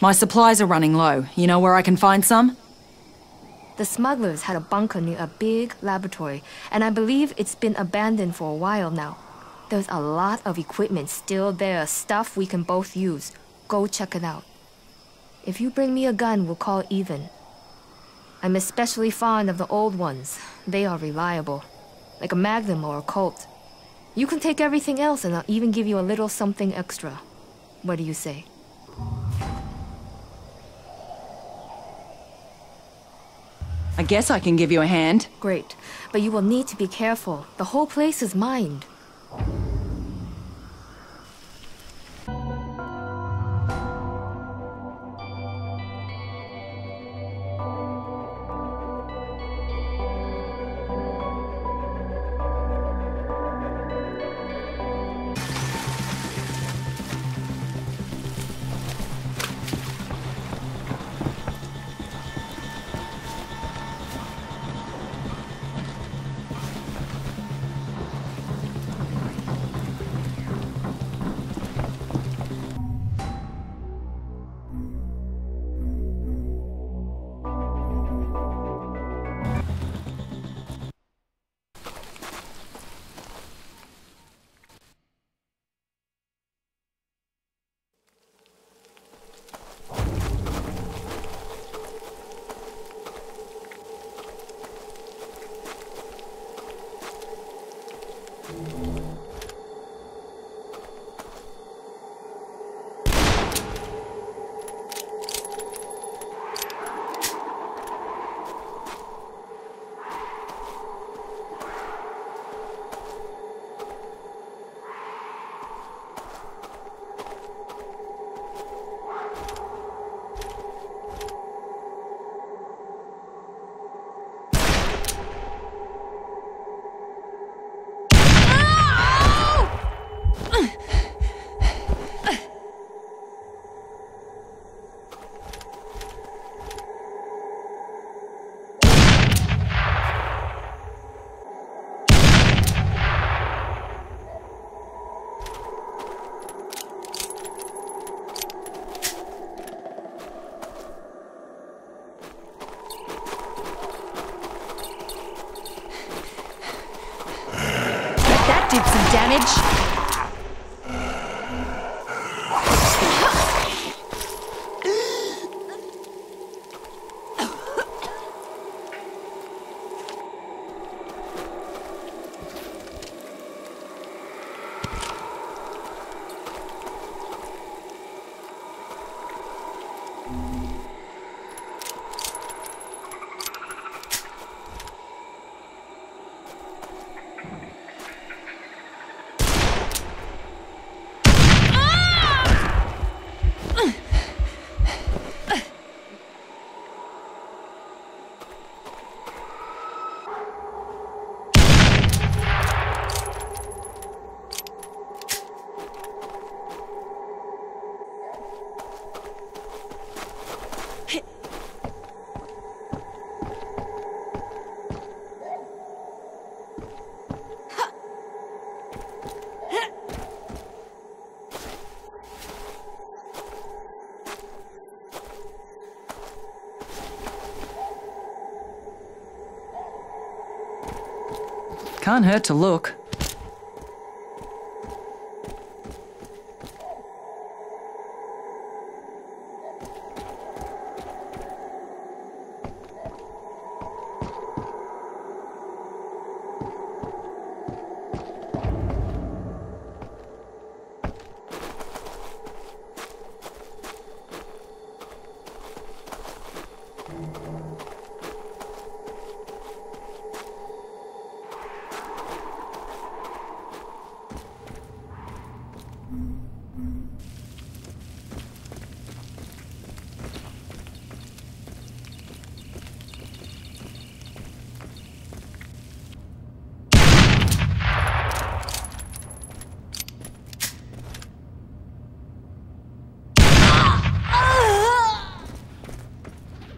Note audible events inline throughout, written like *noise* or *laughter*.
My supplies are running low. You know where I can find some? The smugglers had a bunker near a big laboratory, and I believe it's been abandoned for a while now. There's a lot of equipment still there, stuff we can both use. Go check it out. If you bring me a gun, we'll call even. I'm especially fond of the old ones. They are reliable. Like a Magnum or a Colt. You can take everything else and I'll even give you a little something extra. What do you say? I guess I can give you a hand. Great. But you will need to be careful. The whole place is mined. Damage. Can't hurt to look.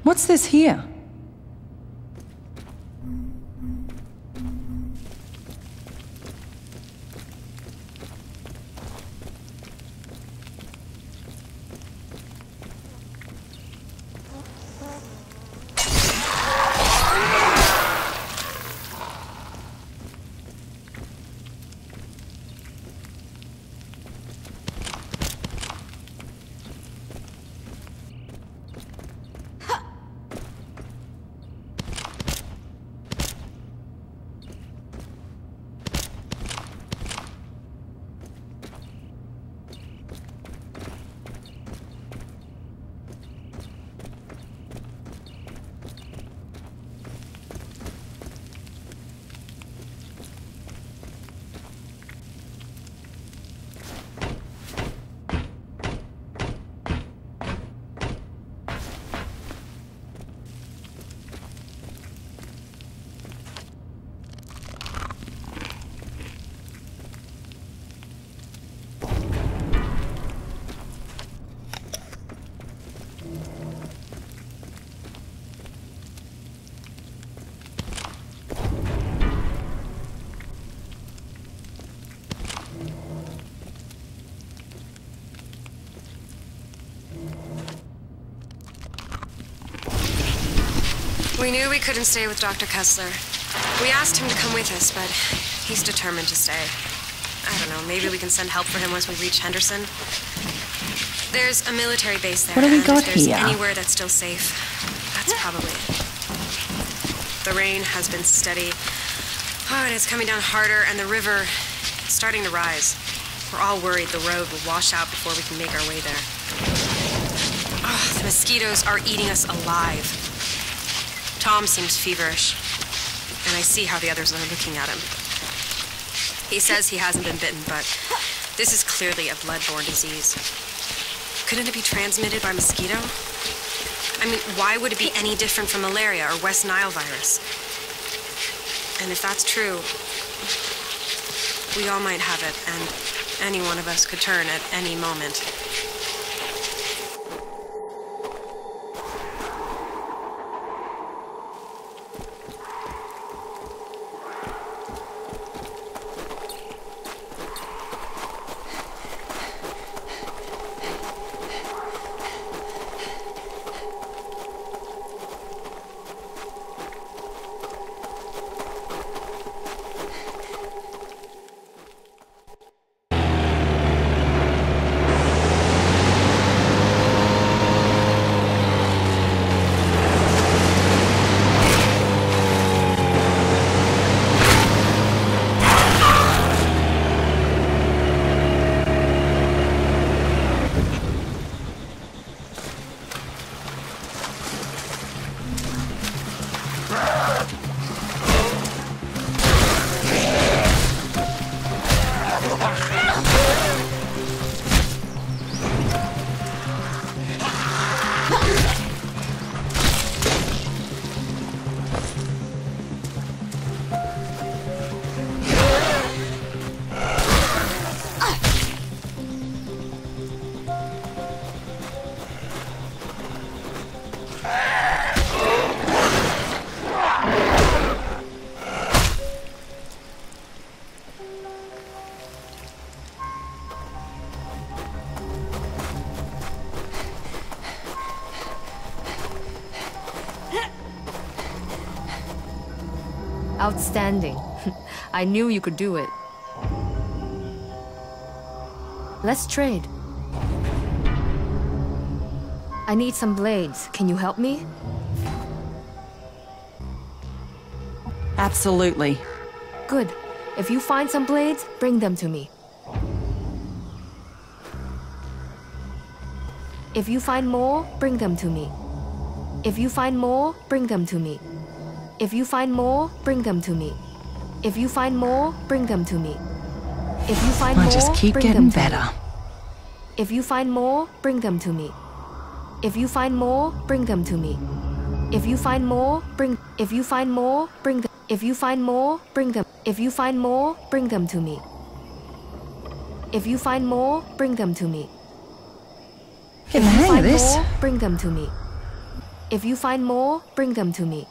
What's this here? We knew we couldn't stay with Dr. Kessler. We asked him to come with us, but he's determined to stay. I don't know, maybe we can send help for him once we reach Henderson. There's a military base there. What do we got there's here? anywhere that's still safe, that's probably it. The rain has been steady. Oh, and it's coming down harder, and the river is starting to rise. We're all worried the road will wash out before we can make our way there. Oh, the mosquitoes are eating us alive. Tom seems feverish, and I see how the others are looking at him. He says he hasn't been bitten, but this is clearly a bloodborne disease. Couldn't it be transmitted by mosquito? I mean, why would it be any different from malaria or West Nile virus? And if that's true, we all might have it, and any one of us could turn at any moment. Outstanding. *laughs* I knew you could do it. Let's trade. I need some blades. Can you help me? Absolutely. Good. If you find some blades, bring them to me. If you find more, bring them to me. If you find more, bring them to me. If you find more, bring them to me. If you find more, bring them to me. If you find I more, just keep bring getting them to me. better. If you find more, bring them to me. If you find more, bring them to me. If you find more, bring if you find more, bring them if you find more, bring them if you find more, bring them to me. If you find more, bring them to me. Getting the If you hang of find this. more, bring them to me. If you find more, bring them to me.